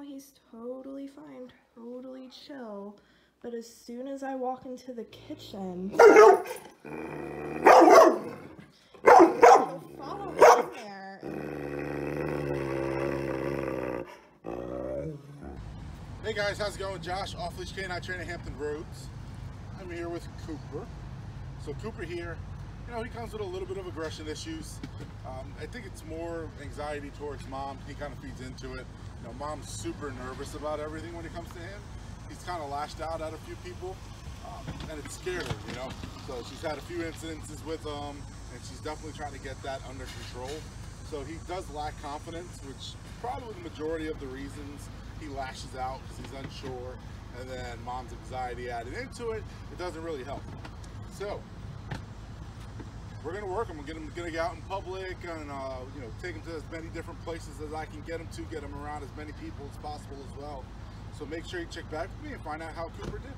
Now he's totally fine, totally chill. But as soon as I walk into the kitchen. Hey guys, how's it going? Josh, off leash canine trainer Hampton Roads. I'm here with Cooper. So Cooper here, you know, he comes with a little bit of aggression issues. Um, I think it's more anxiety towards mom. He kind of feeds into it. Mom's super nervous about everything when it comes to him. He's kind of lashed out at a few people, um, and it scared her, you know. So she's had a few incidences with him, and she's definitely trying to get that under control. So he does lack confidence, which probably the majority of the reasons he lashes out because he's unsure, and then mom's anxiety added into it. It doesn't really help. So we're gonna work. I'm gonna get him gonna get out in public and uh, you know take them to as many different places as I can get them to, get them around as many people as possible as well. So make sure you check back with me and find out how Cooper did.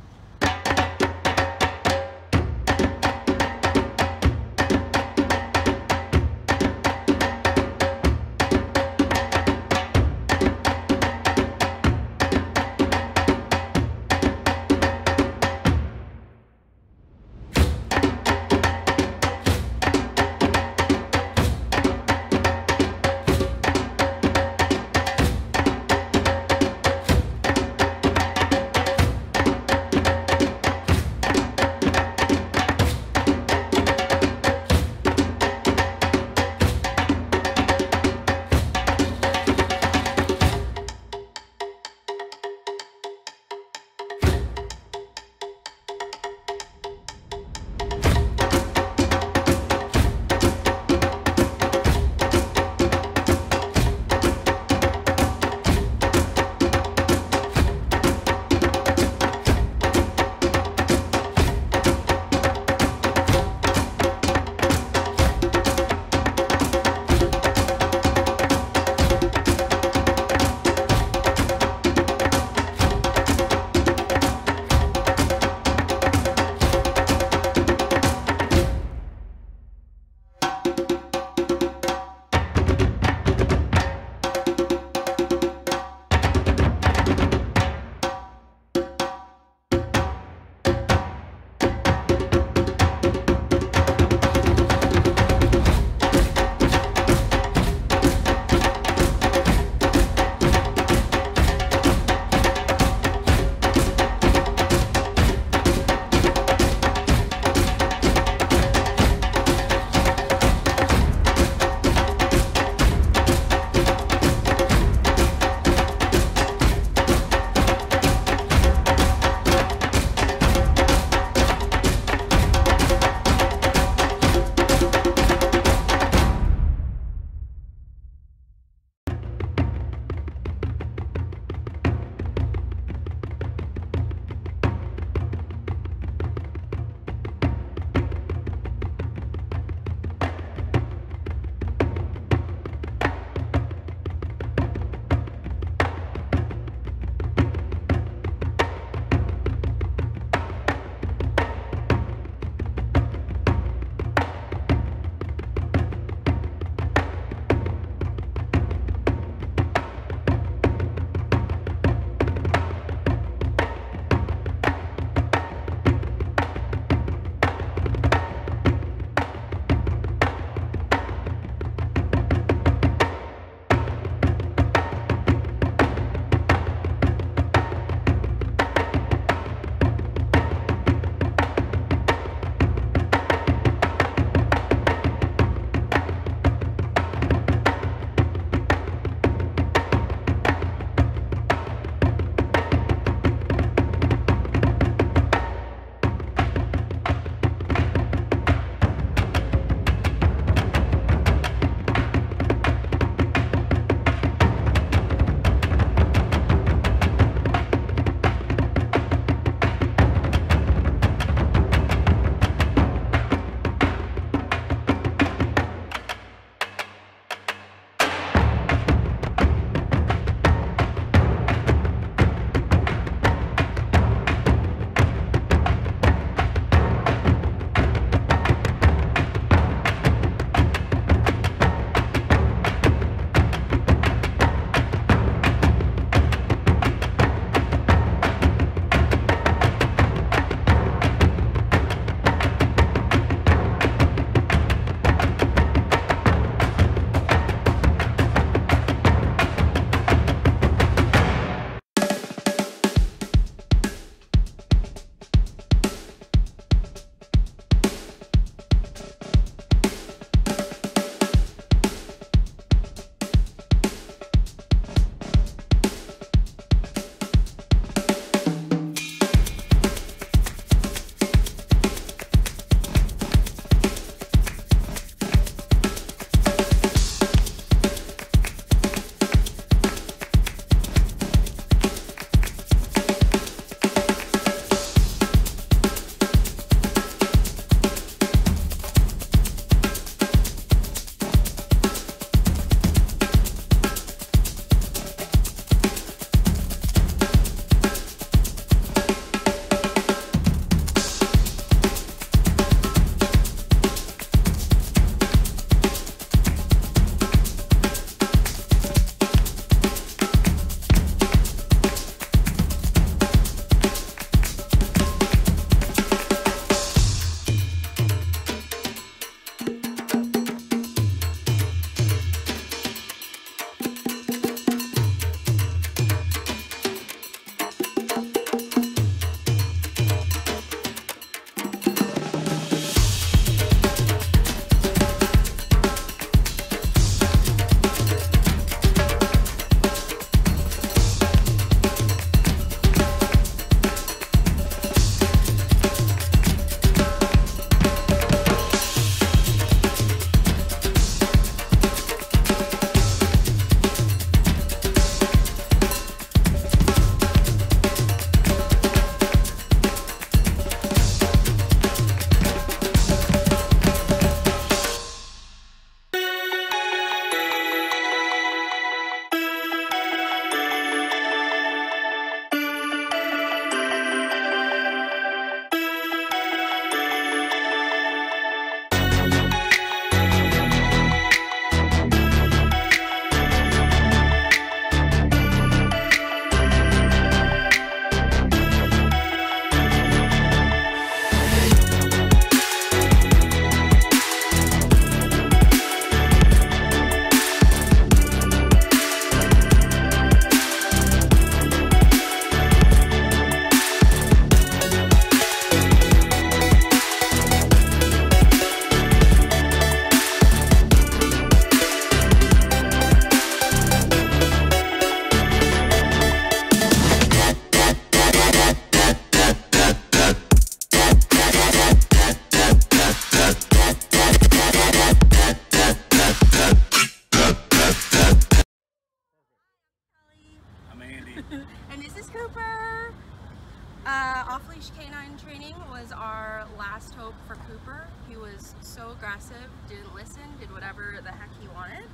Didn't listen, did whatever the heck he wanted.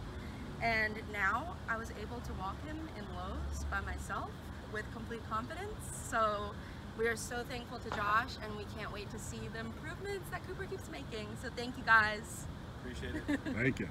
And now I was able to walk him in Lowe's by myself with complete confidence. So we are so thankful to Josh and we can't wait to see the improvements that Cooper keeps making. So thank you guys. Appreciate it. Thank you.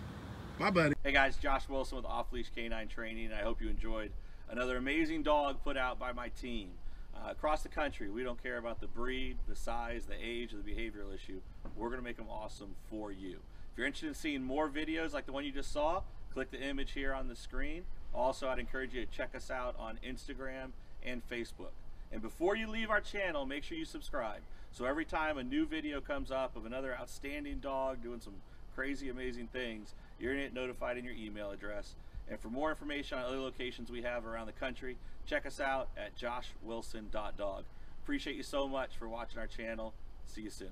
Bye, buddy. hey guys, Josh Wilson with Off Leash Canine Training. I hope you enjoyed another amazing dog put out by my team. Uh, across the country, we don't care about the breed, the size, the age, or the behavioral issue. We're going to make them awesome for you. If you're interested in seeing more videos like the one you just saw, click the image here on the screen. Also, I'd encourage you to check us out on Instagram and Facebook. And before you leave our channel, make sure you subscribe. So every time a new video comes up of another outstanding dog doing some crazy, amazing things, you're going to get notified in your email address. And for more information on other locations we have around the country, check us out at joshwilson.dog. Appreciate you so much for watching our channel. See you soon.